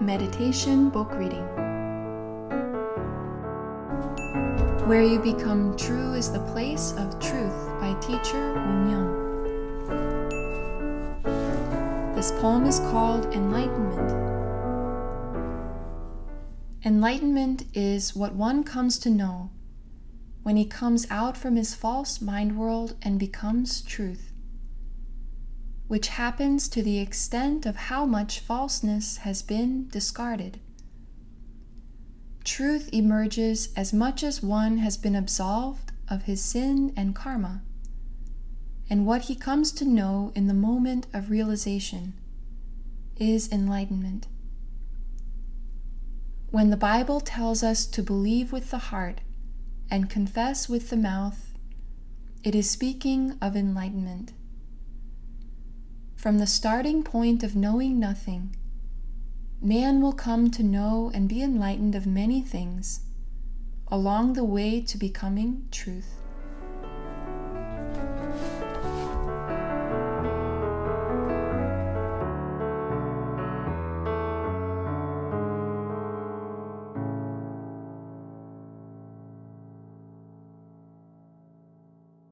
Meditation Book Reading Where You Become True is the Place of Truth by teacher Woo Myung. This poem is called Enlightenment. Enlightenment is what one comes to know when he comes out from his false mind world and becomes truth which happens to the extent of how much falseness has been discarded. Truth emerges as much as one has been absolved of his sin and karma, and what he comes to know in the moment of realization is enlightenment. When the Bible tells us to believe with the heart and confess with the mouth, it is speaking of enlightenment. From the starting point of knowing nothing, man will come to know and be enlightened of many things along the way to becoming truth.